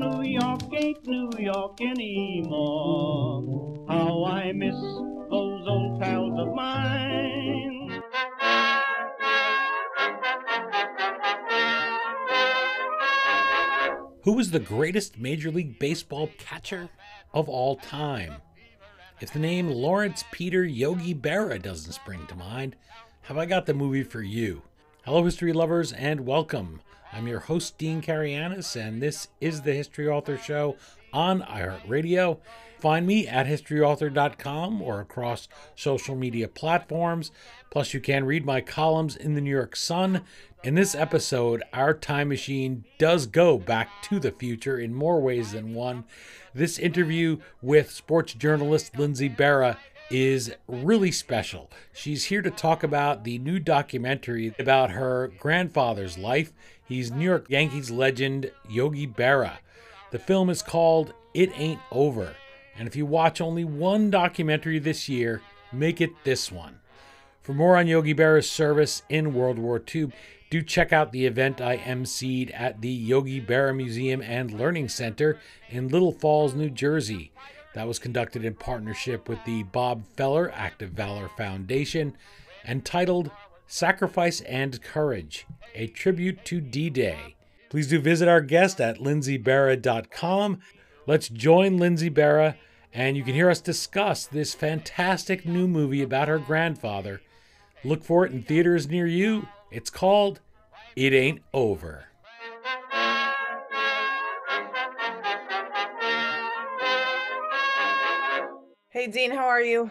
New York ain't New York anymore. How I miss those old pals of mine. Who is the greatest Major League Baseball catcher of all time? If the name Lawrence Peter Yogi Berra doesn't spring to mind, have I got the movie for you? Hello, history lovers, and welcome. I'm your host, Dean Karayanis, and this is the History Author Show on iHeartRadio. Find me at historyauthor.com or across social media platforms. Plus, you can read my columns in the New York Sun. In this episode, our time machine does go back to the future in more ways than one. This interview with sports journalist Lindsay Berra is really special. She's here to talk about the new documentary about her grandfather's life. He's New York Yankees legend Yogi Berra. The film is called It Ain't Over. And if you watch only one documentary this year, make it this one. For more on Yogi Berra's service in World War II, do check out the event I emceed at the Yogi Berra Museum and Learning Center in Little Falls, New Jersey. That was conducted in partnership with the Bob Feller Act of Valor Foundation and titled Sacrifice and Courage, a tribute to D Day. Please do visit our guest at lindsayberra.com. Let's join Lindsay Berra and you can hear us discuss this fantastic new movie about her grandfather. Look for it in theaters near you. It's called It Ain't Over. Hey, Dean, how are you?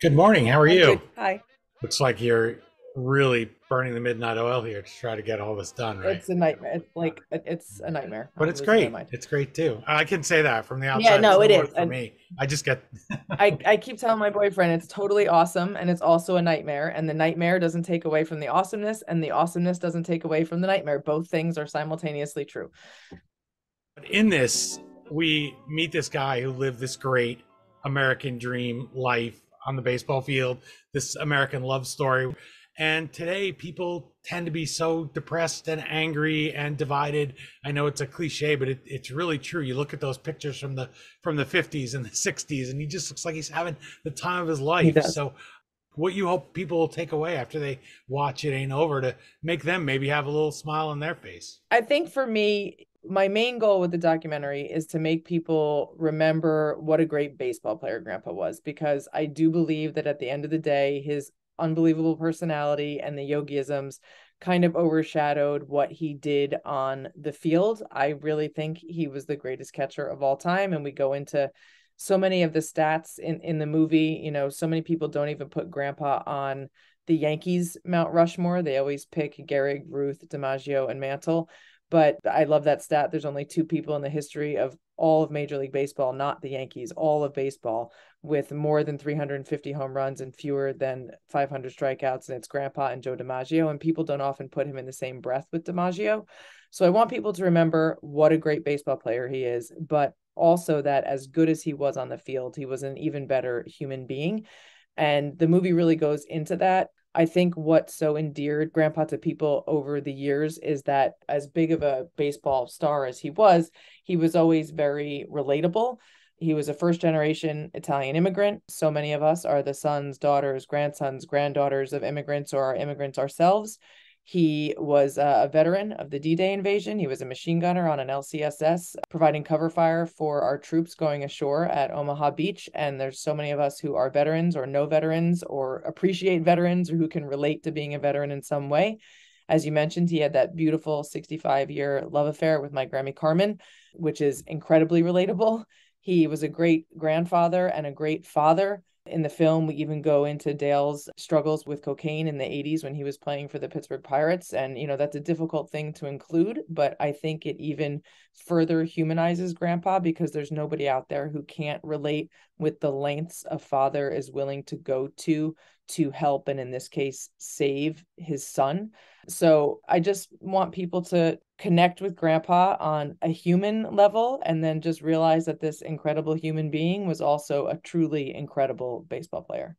Good morning. How are I'm you? good. Hi. Looks like you're really burning the midnight oil here to try to get all this done, right? It's a nightmare. It's like it's a nightmare. but I'm it's great. It's great too. I can say that from the outside. Yeah, no, it is, For and- me, I just get. I, I keep telling my boyfriend it's totally awesome and it's also a nightmare. And the nightmare doesn't take away from the awesomeness, and the awesomeness doesn't take away from the nightmare. Both things are simultaneously true. But in this, we meet this guy who lived this great American dream life on the baseball field, this American love story. And today, people tend to be so depressed and angry and divided. I know it's a cliche, but it, it's really true. You look at those pictures from the from the 50s and the 60s, and he just looks like he's having the time of his life. So, what you hope people will take away after they watch it ain't over to make them maybe have a little smile on their face. I think for me, my main goal with the documentary is to make people remember what a great baseball player Grandpa was, because I do believe that at the end of the day, his unbelievable personality and the yogiisms kind of overshadowed what he did on the field. I really think he was the greatest catcher of all time. And we go into so many of the stats in, in the movie. You know, so many people don't even put Grandpa on the Yankees Mount Rushmore. They always pick Gehrig, Ruth, DiMaggio, and Mantle. But I love that stat. There's only two people in the history of all of Major League Baseball, not the Yankees, all of baseball, with more than 350 home runs and fewer than 500 strikeouts. And it's Grandpa and Joe DiMaggio. And people don't often put him in the same breath with DiMaggio. So I want people to remember what a great baseball player he is, but also that as good as he was on the field, he was an even better human being. And the movie really goes into that. I think what so endeared Grandpa to people over the years is that as big of a baseball star as he was, he was always very relatable. He was a first generation Italian immigrant. So many of us are the sons, daughters, grandsons, granddaughters of immigrants or are immigrants ourselves. He was a veteran of the D Day invasion. He was a machine gunner on an LCSS, providing cover fire for our troops going ashore at Omaha Beach. And there's so many of us who are veterans or know veterans or appreciate veterans or who can relate to being a veteran in some way. As you mentioned, he had that beautiful 65 year love affair with my Grammy Carmen, which is incredibly relatable. He was a great grandfather and a great father. In the film, we even go into Dale's struggles with cocaine in the 80s when he was playing for the Pittsburgh Pirates. And, you know, that's a difficult thing to include, but I think it even further humanizes Grandpa because there's nobody out there who can't relate with the lengths a father is willing to go to to help, and in this case, save his son. So I just want people to connect with grandpa on a human level and then just realize that this incredible human being was also a truly incredible baseball player.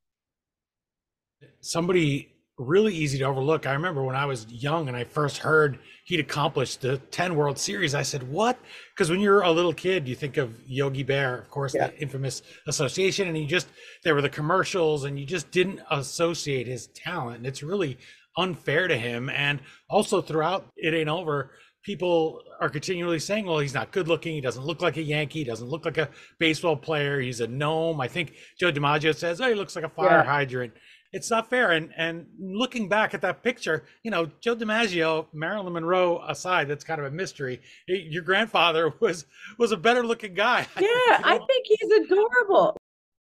somebody really easy to overlook. I remember when I was young and I first heard he'd accomplished the 10 World Series, I said, What? Because when you're a little kid, you think of Yogi Bear, of course, yeah. the infamous association, and you just, there were the commercials, and you just didn't associate his talent. And it's really unfair to him. And also throughout It Ain't Over, people are continually saying, well, he's not good looking. He doesn't look like a Yankee. He doesn't look like a baseball player. He's a gnome. I think Joe DiMaggio says, oh, he looks like a fire yeah. hydrant. It's not fair. And and looking back at that picture, you know, Joe DiMaggio, Marilyn Monroe aside, that's kind of a mystery. Your grandfather was was a better looking guy. Yeah, I think he's adorable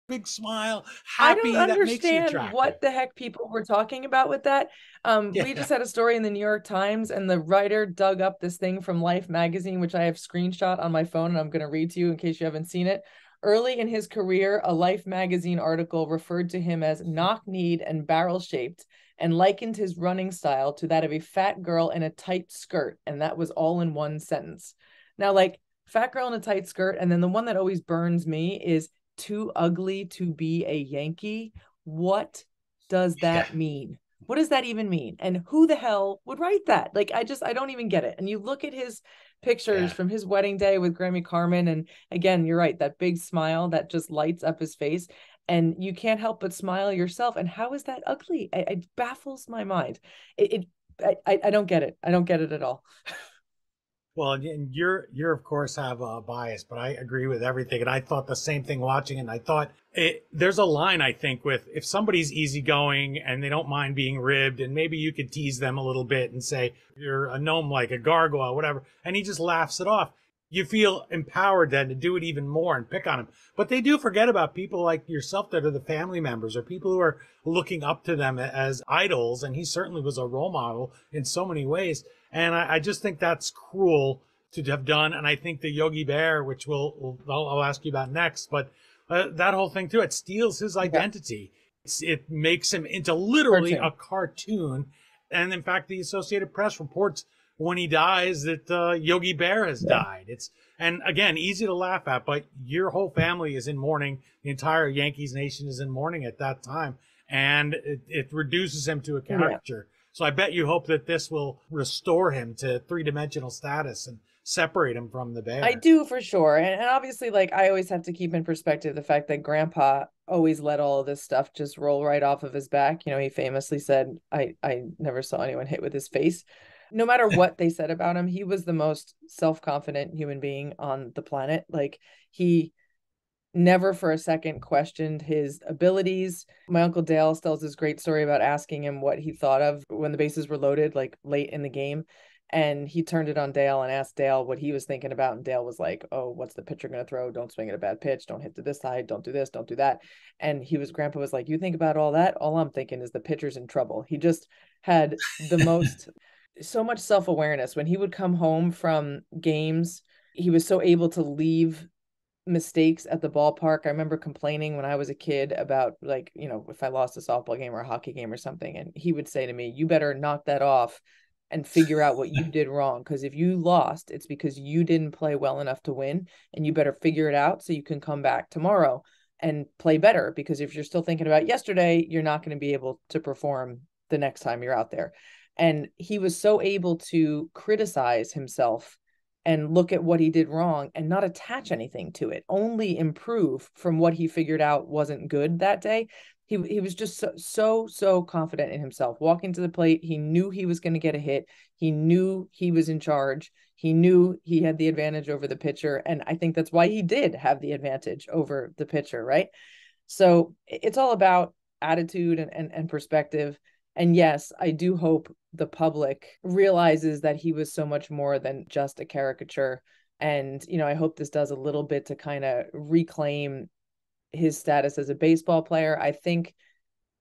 big smile, happy. I don't understand what the heck people were talking about with that. Um, yeah. We just had a story in the New York Times, and the writer dug up this thing from Life magazine, which I have screenshot on my phone, and I'm going to read to you in case you haven't seen it. Early in his career, a Life magazine article referred to him as knock-kneed and barrel-shaped, and likened his running style to that of a fat girl in a tight skirt, and that was all in one sentence. Now, like fat girl in a tight skirt, and then the one that always burns me is too ugly to be a Yankee. What does that yeah. mean? What does that even mean? And who the hell would write that? Like, I just, I don't even get it. And you look at his pictures yeah. from his wedding day with Grammy Carmen. And again, you're right, that big smile that just lights up his face. And you can't help but smile yourself. And how is that ugly? It, it baffles my mind. It, it I, I don't get it. I don't get it at all. Well, and you're you're of course have a bias, but I agree with everything. And I thought the same thing watching, and I thought it, there's a line I think with if somebody's easygoing and they don't mind being ribbed, and maybe you could tease them a little bit and say you're a gnome like a gargoyle, whatever, and he just laughs it off. You feel empowered then to do it even more and pick on him. But they do forget about people like yourself that are the family members or people who are looking up to them as idols. And he certainly was a role model in so many ways. And I, I just think that's cruel to have done. And I think the Yogi Bear, which we'll, we'll I'll, I'll, ask you about next, but uh, that whole thing too, it steals his identity. Yeah. It makes him into literally cartoon. a cartoon. And in fact, the Associated Press reports when he dies that uh, Yogi Bear has yeah. died. It's and again easy to laugh at, but your whole family is in mourning. The entire Yankees nation is in mourning at that time, and it, it reduces him to a caricature. Yeah. So I bet you hope that this will restore him to three dimensional status and separate him from the bear. I do for sure. And, and, obviously, like I always have to keep in perspective the fact that grandpa always let all of this stuff just roll right off of his back. You know, he famously said, I, I never saw anyone hit with his face. No matter what they said about him, he was the most self-confident human being on the planet. Like he never for a second questioned his abilities. My uncle Dale tells this great story about asking him what he thought of when the bases were loaded, like late in the game. And he turned it on Dale and asked Dale what he was thinking about. And Dale was like, Oh, what's the pitcher going to throw? Don't swing at a bad pitch. Don't hit to this side. Don't do this. Don't do that. And he was, Grandpa was like, You think about all that? All I'm thinking is the pitcher's in trouble. He just had the most, so much self awareness. When he would come home from games, he was so able to leave mistakes at the ballpark. I remember complaining when I was a kid about like, you know, if I lost a softball game or a hockey game or something and he would say to me, "You better knock that off and figure out what you did wrong because if you lost, it's because you didn't play well enough to win and you better figure it out so you can come back tomorrow and play better because if you're still thinking about yesterday, you're not going to be able to perform the next time you're out there." And he was so able to criticize himself and look at what he did wrong and not attach anything to it, only improve from what he figured out wasn't good that day. He, he was just so, so, so confident in himself. Walking to the plate, he knew he was going to get a hit. He knew he was in charge. He knew he had the advantage over the pitcher. And I think that's why he did have the advantage over the pitcher, right? So it's all about attitude and, and, and perspective. And yes, I do hope the public realizes that he was so much more than just a caricature. And, you know, I hope this does a little bit to kind of reclaim his status as a baseball player. I think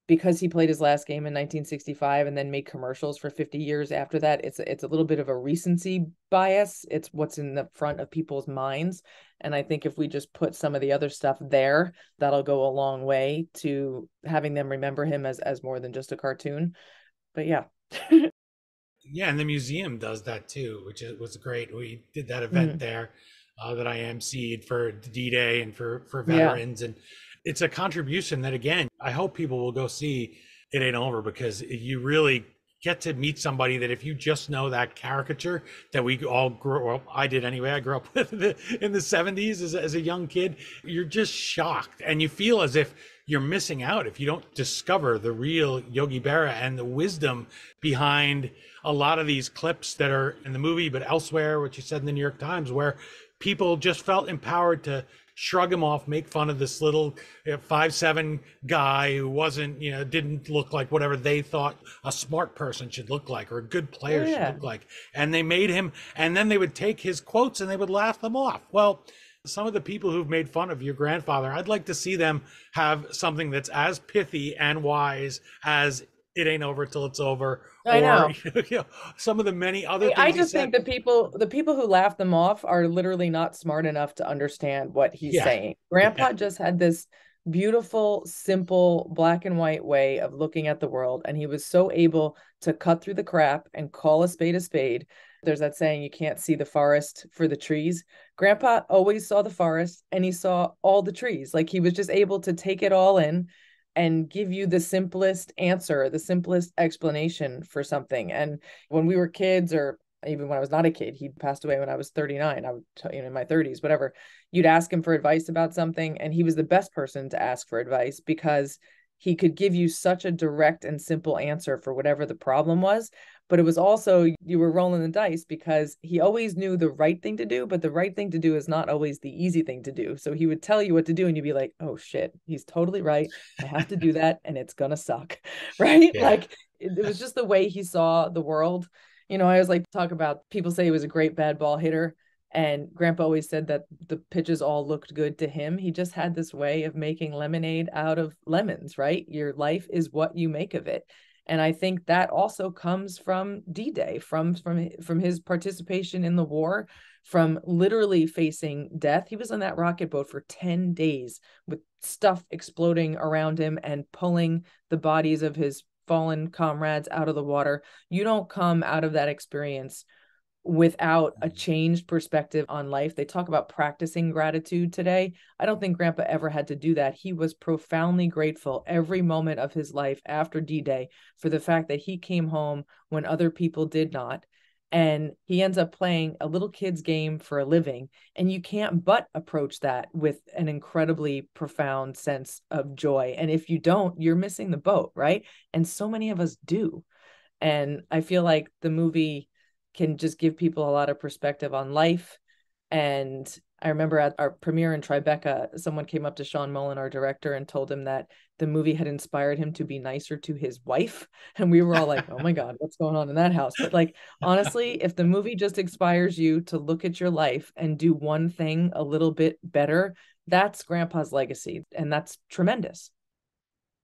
because he played his last game in 1965 and then made commercials for 50 years after that it's it's a little bit of a recency bias. It's what's in the front of people's minds. And i think if we just put some of the other stuff there that'll go a long way to having them remember him as as more than just a cartoon. But yeah. Yeah and the museum does that too which was great. We did that event mm-hmm. there uh, that i emceed for d-day and for for veterans yeah. and it's a contribution that again i hope people will go see It Ain't Over because you really get to meet somebody that if you just know that caricature that we all grew up i did anyway i grew up with in the 70s as, as a young kid you're just shocked and you feel as if you're missing out if you don't discover the real yogi berra and the wisdom behind a lot of these clips that are in the movie but elsewhere which you said in the new york times where people just felt empowered to shrug him off, make fun of this little five seven guy who wasn't, you know, didn't look like whatever they thought a smart person should look like or a good player yeah. should look like. And they made him, and then they would take his quotes and they would laugh them off. Well, some of the people who've made fun of your grandfather, I'd like to see them have something that's as pithy and wise as it ain't over till it's over. I or, know. You know some of the many other. I just think the people, the people who laugh them off, are literally not smart enough to understand what he's yeah. saying. Grandpa yeah. just had this beautiful, simple, black and white way of looking at the world, and he was so able to cut through the crap and call a spade a spade. There's that saying, "You can't see the forest for the trees." Grandpa always saw the forest, and he saw all the trees. Like he was just able to take it all in and give you the simplest answer, the simplest explanation for something. And when we were kids, or even when I was not a kid, he passed away when I was 39. I was you know, in my 30s, whatever. You'd ask him for advice about something, and he was the best person to ask for advice because he could give you such a direct and simple answer for whatever the problem was but it was also you were rolling the dice because he always knew the right thing to do but the right thing to do is not always the easy thing to do. So he would tell you what to do and you'd be like oh shit he's totally right. I have to do that and it's gonna suck. Right? Yeah. like it, it was just the way he saw the world. You know i always like to talk about people say he was a great bad ball hitter and grandpa always said that the pitches all looked good to him. He just had this way of making lemonade out of lemons right? Your life is what you make of it and i think that also comes from d-day from from from his participation in the war from literally facing death. He was on that rocket boat for 10 days with stuff exploding around him and pulling the bodies of his fallen comrades out of the water. You don't come out of that experience without a mm-hmm. changed perspective on life. They talk about practicing gratitude today. I don't think Grandpa ever had to do that. He was profoundly grateful every moment of his life after D Day for the fact that he came home when other people did not. And he ends up playing a little kid's game for a living. And you can't but approach that with an incredibly profound sense of joy. And if you don't, you're missing the boat, right? And so many of us do. And I feel like the movie can just give people a lot of perspective on life. And I remember at our premiere in Tribeca, someone came up to Sean Mullin, our director, and told him that the movie had inspired him to be nicer to his wife. And we were all like, oh my God, what's going on in that house? But like, honestly, if the movie just inspires you to look at your life and do one thing a little bit better, that's Grandpa's legacy. And that's tremendous.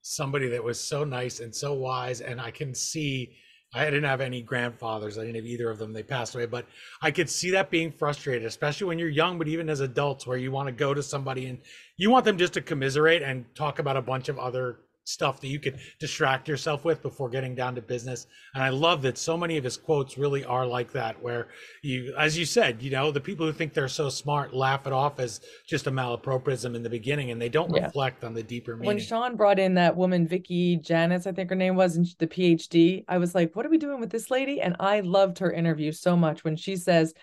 Somebody that was so nice and so wise. And I can see I didn't have any grandfathers. I didn't have either of them. They passed away. But I could see that being frustrated, especially when you're young, but even as adults, where you want to go to somebody and you want them just to commiserate and talk about a bunch of other stuff that you could distract yourself with before getting down to business. And I love that so many of his quotes really are like that, where you, as you said, you know, the people who think they're so smart laugh it off as just a malapropism in the beginning and they don't yeah. reflect on the deeper meaning. When Sean brought in that woman, Vicky Janice, I think her name was, and the PhD, I was like, what are we doing with this lady? And I loved her interview so much when she says,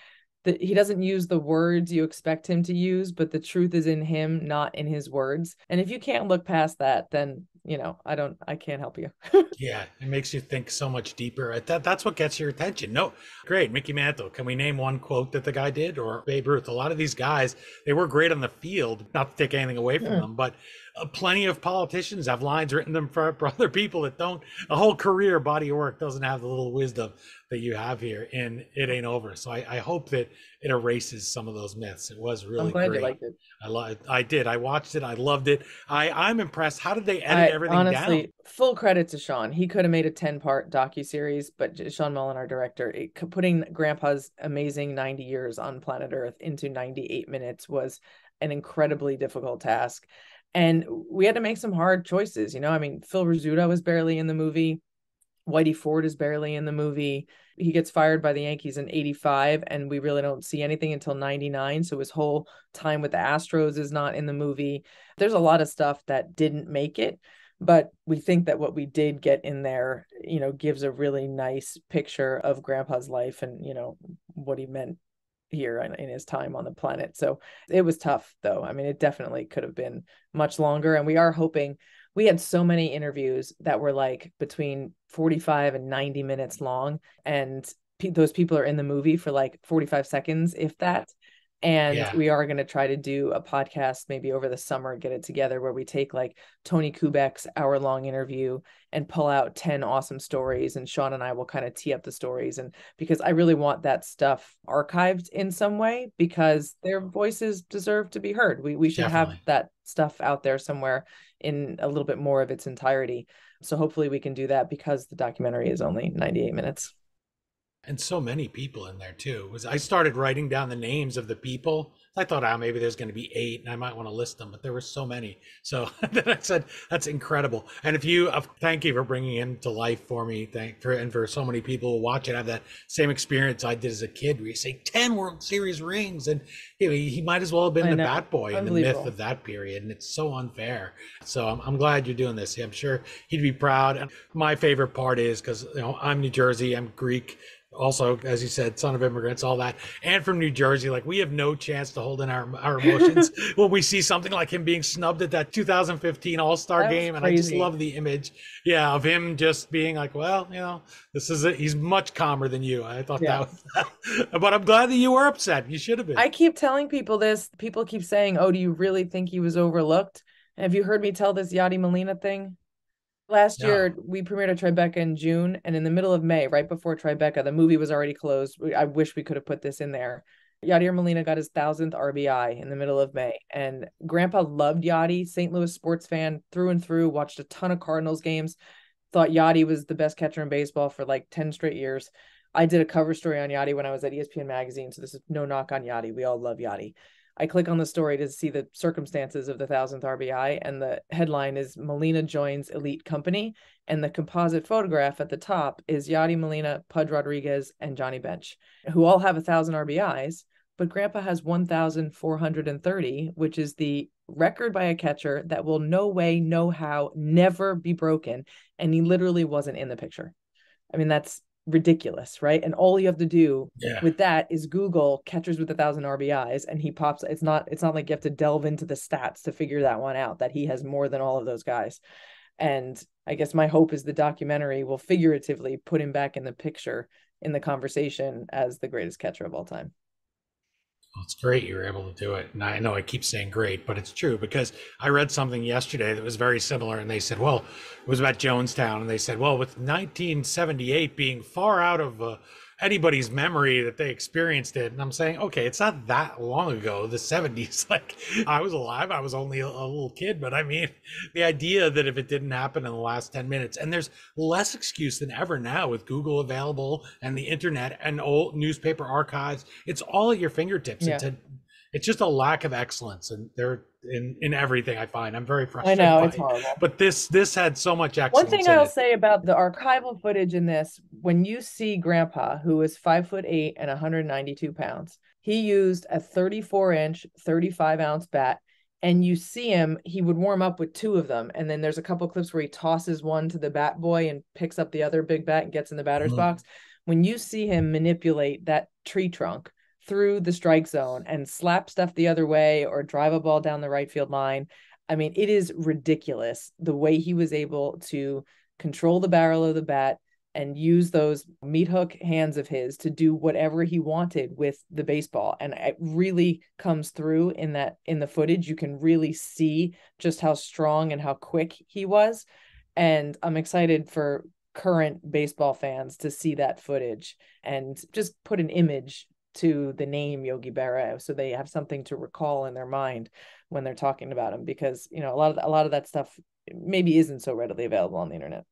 that he doesn't use the words you expect him to use, but the truth is in him, not in his words. And if you can't look past that, then you know, I don't, I can't help you. yeah, it makes you think so much deeper. That that's what gets your attention. No, great, Mickey Mantle. Can we name one quote that the guy did, or Babe Ruth? A lot of these guys, they were great on the field. Not to take anything away from yeah. them, but Uh, plenty of politicians have lines written them for, for other people that don't. A whole career body of work doesn't have the little wisdom that you have here, and it ain't over. So I, I hope that it erases some of those myths. It was really I'm glad great. you liked it. I lo- I did. I watched it. I loved it. I I'm impressed. How did they edit I, everything honestly, down? Full credit to Sean. He could have made a 10 part docu series, but Sean Mullin, our director, it, putting Grandpa's amazing 90 years on planet Earth into 98 minutes was an incredibly difficult task. And we had to make some hard choices. You know, I mean, Phil Rizzuto was barely in the movie. Whitey Ford is barely in the movie. He gets fired by the Yankees in 85, and we really don't see anything until 99. So his whole time with the Astros is not in the movie. There's a lot of stuff that didn't make it. but we think that what we did get in there you know gives a really nice picture of grandpa's life and you know what he meant here in, in, his time on the planet. So it was tough though. I mean it definitely could have been much longer and we are hoping we had so many interviews that were like between 45 and 90 minutes long and those people are in the movie for like 45 seconds if that and yeah. we are going to try to do a podcast maybe over the summer get it together where we take like tony kubek's hour long interview and pull out 10 awesome stories and sean and i will kind of tee up the stories and because i really want that stuff archived in some way because their voices deserve to be heard we, we should Definitely. have that stuff out there somewhere in a little bit more of its entirety so hopefully we can do that because the documentary is only 98 minutes and so many people in there too. Was I started writing down the names of the people. I thought, oh, maybe there's going to be eight, and I might want to list them, but there were so many. So then I said, that's incredible. And if you, uh, thank you for bringing him to life for me, thank for and for so many people who watch it have that same experience I did as a kid, where you say ten World Series rings, and he, he might as well have been I the know. bat boy in the myth of that period, and it's so unfair. So I'm, I'm glad you're doing this. I'm sure he'd be proud. And my favorite part is because you know I'm New Jersey, I'm Greek also, as you said, son of immigrants, all that, and from New Jersey. Like we have no chance to hold in our our emotions when we see something like him being snubbed at that 2015 All Star game, and I just love the image, yeah, of him just being like, well, you know, this is it. He's much calmer than you. I thought yeah. that, was, but I'm glad that you were upset. You should have been. I keep telling people this. People keep saying, "Oh, do you really think he was overlooked?" have you heard me tell this Yadi Molina thing? Last year we premiered at Tribeca in June, and in the middle of May, right before Tribeca, the movie was already closed. I wish we could have put this in there. Yadier Molina got his thousandth RBI in the middle of May, and Grandpa loved Yadi. St. Louis sports fan through and through. Watched a ton of Cardinals games. Thought Yadi was the best catcher in baseball for like ten straight years. I did a cover story on Yadi when I was at ESPN magazine, so this is no knock on Yadi. We all love Yadi. I click on the story to see the circumstances of the thousandth RBI, and the headline is Molina joins elite company, and the composite photograph at the top is Yadi Molina, Pudge Rodriguez, and Johnny Bench, who all have a thousand RBIs, but Grandpa has 1,430, which is the record by a catcher that will no way, no how, never be broken, and he literally wasn't in the picture. I mean, that's ridiculous, right? And all you have to do yeah. with that is Google catchers with a thousand RBIs, and he pops. It's not. It's not like you have to delve into the stats to figure that one out. That he has more than all of those guys. And I guess my hope is the documentary will figuratively put him back in the picture in the conversation as the greatest catcher of all time. Well, it's great you were able to do it. And I know I keep saying great, but it's true because I read something yesterday that was very similar. And they said, well, it was about Jonestown. And they said, well, with 1978 being far out of uh, anybody's memory that they experienced it. And I'm saying, okay, it's not that long ago, the 70s. Like I was alive, I was only a, a, little kid, but I mean, the idea that if it didn't happen in the last 10 minutes, and there's less excuse than ever now with Google available and the internet and old newspaper archives, it's all at your fingertips. Yeah. It's, a, it's just a lack of excellence. And they're in in everything I find. I'm very frustrated. I know it's horrible. But this this had so much excellence. One thing I'll it. say about the archival footage in this, when you see Grandpa, who is five foot eight and 192 pounds, he used a 34 inch, 35 ounce bat. And you see him, he would warm up with two of them. And then there's a couple clips where he tosses one to the bat boy and picks up the other big bat and gets in the batter's mm-hmm. box. When you see him manipulate that tree trunk, through the strike zone and slap stuff the other way or drive a ball down the right field line. I mean, it is ridiculous the way he was able to control the barrel of the bat and use those meat hook hands of his to do whatever he wanted with the baseball. And it really comes through in that in the footage. You can really see just how strong and how quick he was. And i'm excited for current baseball fans to see that footage and just put an image to the name Yogi Berra so they have something to recall in their mind when they're talking about him because you know a lot of a lot of that stuff maybe isn't so readily available on the internet.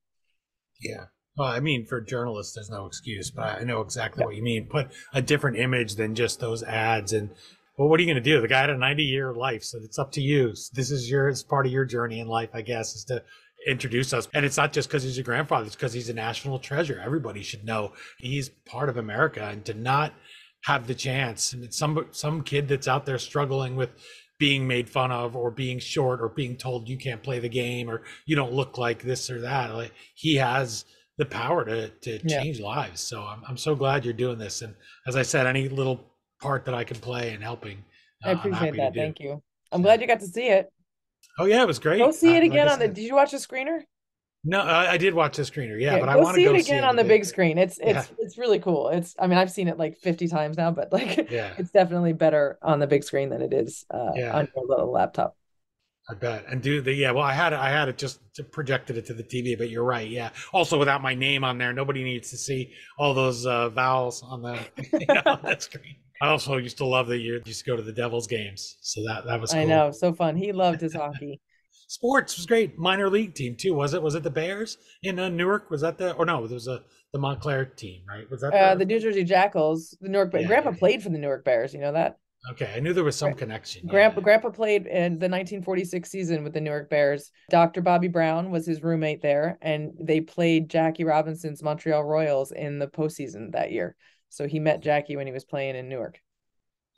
Yeah. Well, I mean, for journalists, there's no excuse, but I know exactly yeah. what you mean. Put a different image than just those ads. And well, what are you going to do? The guy had a 90 year life, so it's up to you. This is your, it's part of your journey in life, I guess, is to introduce us. And it's not just because he's your grandfather; it's because he's a national treasure. Everybody should know he's part of America, and to not have the chance and it's some some kid that's out there struggling with being made fun of or being short or being told you can't play the game or you don't look like this or that. Like he has the power to to Yeah. change lives. So I'm I'm so glad you're doing this. And as I said, any little part that I can play in helping, I uh, I'm appreciate that. Thank you. I'm glad you got to see it. Oh yeah, it was great. Go see Uh, it like again I on the. Did you watch the screener? No, I, I did watch the screener. Yeah, but I want see to go it see again it on the big- screen. It's Yeah. it's it's really cool. It's I mean I've seen it like 50 times now, but like Yeah, it's definitely better on the big screen than it is uh, Yeah. on your little laptop. I bet. And do the yeah. Well, I had it. I had it just projected it to the TV. But you're right. Yeah. Also, without my name on there, nobody needs to see all those uh, vowels on the you know, on that screen. I also used to love that you used to go to the Devils games. So that that was. I know, so fun. He loved his hockey. Sports was great. Minor league team too. Was it? Was it the Bears in uh, Newark? Was that the or no? There was a the Montclair team, right? Was that Uh, the, New Jersey Jackals, the Newark. Yeah, Grandpa yeah. played for the Newark Bears. You know that. Okay, I knew there was some Gra- connection. yeah. Grandpa Grandpa played in the 1946 season with the Newark Bears. Dr. Bobby Brown was his roommate there, and they played Jackie Robinson's Montreal Royals in the postseason that year. So he met Jackie when he was playing in Newark.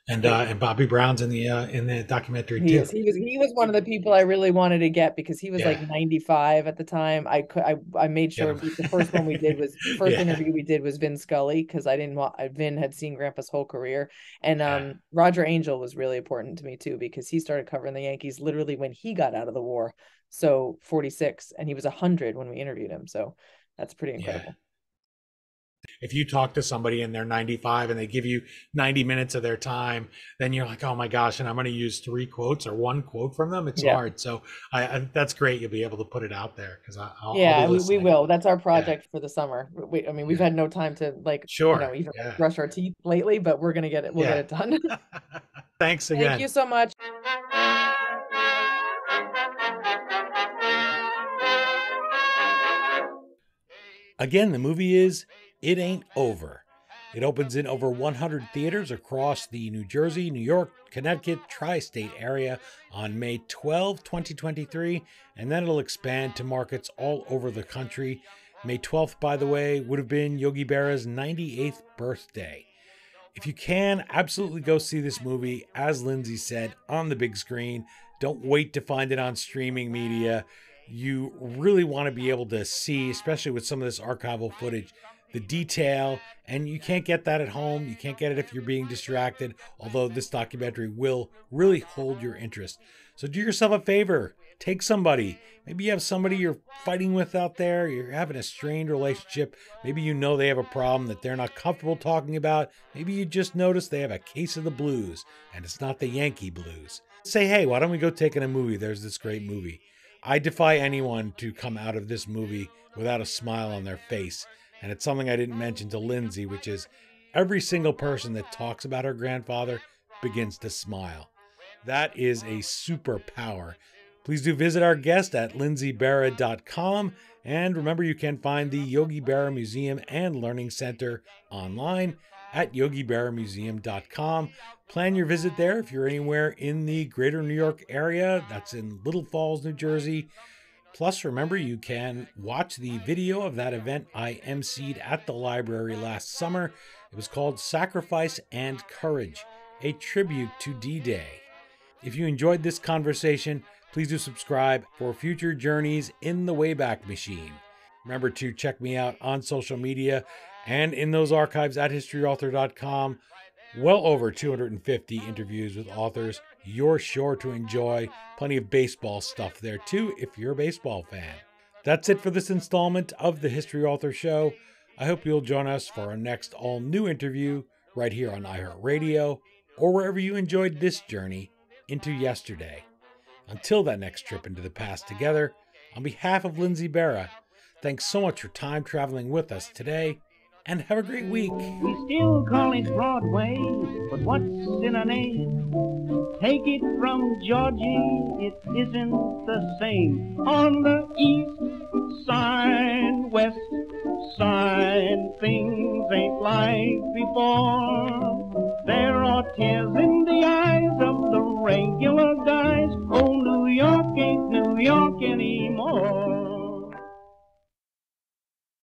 And uh, and Bobby Brown's in the uh, in the documentary He too. is. He was. He was one of the people I really wanted to get because he was Yeah. like 95 at the time. I could. I. I made sure Yeah. the first one we did was first Yeah. interview we did was Vin Scully because I didn't want. Vin had seen Grandpa's whole career, and um Roger Angell was really important to me too because he started covering the Yankees literally when he got out of the war. So 46, and he was 100 when we interviewed him. So that's pretty incredible. If you talk to somebody and they're 95 and they give you 90 minutes of their time then you're like oh my gosh and i'm going to use three quotes or one quote from them it's Yeah. hard so I, I that's great you'll be able to put it out there because i'll yeah, I'll be we, we will. That's our project for the summer. We, I mean, we've Yeah. had no time to like, Sure, you know, even yeah. brush our teeth lately, but we're gonna get it. We'll Yeah. get it done. thanks again Thank you so much. Again, the movie is It Ain't Over. It opens in over 100 theaters across the New Jersey, New York, Connecticut, tri state area on May 12, 2023, and then it'll expand to markets all over the country. May 12th, by the way, would have been Yogi Berra's 98th birthday. If you can, absolutely go see this movie, as Lindsay said, on the big screen. Don't wait to find it on streaming media. You really want to be able to see, especially with some of this archival footage, the detail, and you can't get that at home. You can't get it if you're being distracted, although this documentary will really hold your interest. So do yourself a favor. Take somebody. Maybe you have somebody you're fighting with out there. You're having a strained relationship. Maybe you know they have a problem that they're not comfortable talking about. Maybe you just notice they have a case of the blues and it's not the Yankee blues. Say, hey, why don't we go take in a movie? There's this great movie. I defy anyone to come out of this movie without a smile on their face. And it's something I didn't mention to Lindsay, which is every single person that talks about her grandfather begins to smile. That is a superpower. Please do visit our guest at lindsayberra.com. And remember, you can find the Yogi Berra Museum and Learning Center online at yogiberramuseum.com. Plan your visit there if you're anywhere in the greater New York area. That's in Little Falls, New Jersey. Plus, remember, you can watch the video of that event I emceed at the library last summer. It was called Sacrifice and Courage, a tribute to D Day. If you enjoyed this conversation, please do subscribe for future journeys in the Wayback Machine. Remember to check me out on social media and in those archives at historyauthor.com. Well over 250 interviews with authors. You're sure to enjoy plenty of baseball stuff there too if you're a baseball fan. That's it for this installment of the History Author Show. I hope you'll join us for our next all new interview right here on iHeartRadio or wherever you enjoyed this journey into yesterday. Until that next trip into the past together, on behalf of Lindsay Berra, thanks so much for time traveling with us today, and have a great week. We still call it Broadway, but what's in a name? Take it from Georgie, it isn't the same. On the east side, west side, things ain't like before. There are tears in the eyes of the regular guys. Oh, New York ain't New York anymore.